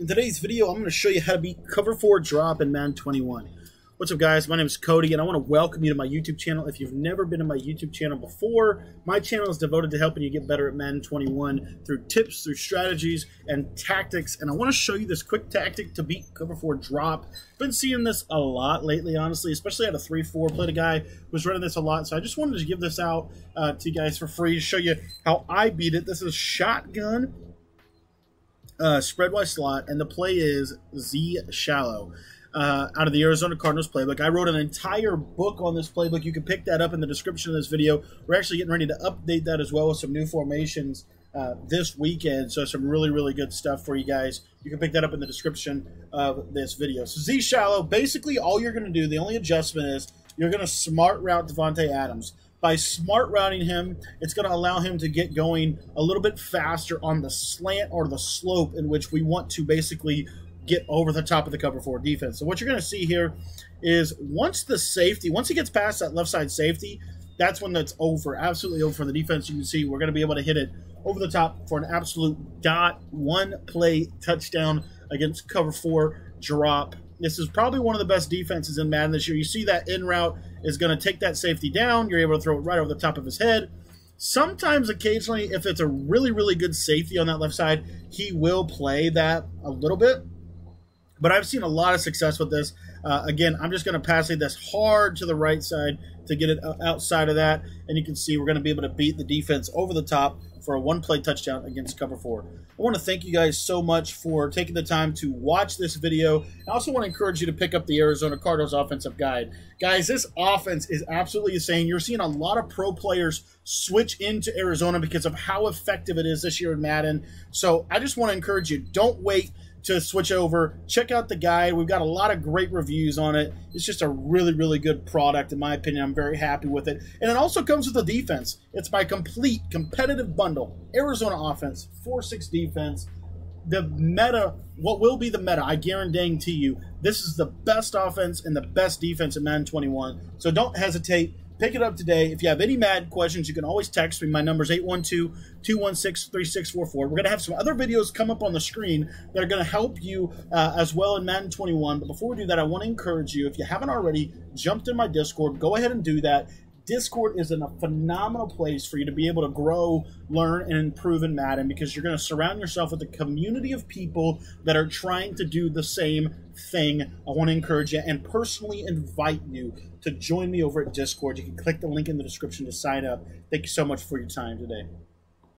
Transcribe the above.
In today's video, I'm going to show you how to beat cover 4 drop in Madden 21. What's up guys, my name is Cody and I want to welcome you to my YouTube channel. If you've never been to my YouTube channel before, my channel is devoted to helping you get better at Madden 21 through tips, through strategies, and tactics. And I want to show you this quick tactic to beat cover 4 drop. Been seeing this a lot lately, honestly, especially at a 3-4. Played a guy who was running this a lot, so I just wanted to give this out uh, to you guys for free to show you how I beat it. This is Shotgun uh, spread Y Slot, and the play is Z Shallow. Uh, out of the Arizona Cardinals playbook. I wrote an entire book on this playbook. You can pick that up in the description of this video. We're actually getting ready to update that as well with some new formations uh, this weekend. So some really, really good stuff for you guys. You can pick that up in the description of this video. So Z Shallow, basically all you're going to do, the only adjustment is you're going to smart route Davante Adams by smart routing him, it's going to allow him to get going a little bit faster on the slant or the slope in which we want to basically get over the top of the cover four defense. So what you're going to see here is once the safety, once he gets past that left side safety, that's when that's over, absolutely over for the defense. You can see we're going to be able to hit it over the top for an absolute dot one play touchdown against cover four drop this is probably one of the best defenses in Madden this year. You see that in route is going to take that safety down. You're able to throw it right over the top of his head. Sometimes, occasionally, if it's a really, really good safety on that left side, he will play that a little bit. But I've seen a lot of success with this. Uh, again, I'm just going to pass this hard to the right side to get it outside of that. And you can see we're going to be able to beat the defense over the top for a one play touchdown against cover four. I want to thank you guys so much for taking the time to watch this video. I also want to encourage you to pick up the Arizona Cardinals offensive guide. Guys, this offense is absolutely insane. You're seeing a lot of pro players switch into Arizona because of how effective it is this year in Madden. So I just want to encourage you, don't wait to switch over. Check out the guide. We've got a lot of great reviews on it. It's just a really, really good product, in my opinion. I'm very happy with it. And it also comes with the defense. It's my complete competitive bundle. Arizona offense, 4-6 defense. The meta, what will be the meta, I guarantee you, this is the best offense and the best defense in Madden 21. So don't hesitate Pick it up today. If you have any Madden questions, you can always text me. My number is 812-216-3644. We're going to have some other videos come up on the screen that are going to help you uh, as well in Madden 21. But before we do that, I want to encourage you, if you haven't already jumped in my Discord, go ahead and do that. Discord is a phenomenal place for you to be able to grow, learn, and improve in Madden because you're going to surround yourself with a community of people that are trying to do the same thing. I want to encourage you and personally invite you to join me over at Discord. You can click the link in the description to sign up. Thank you so much for your time today.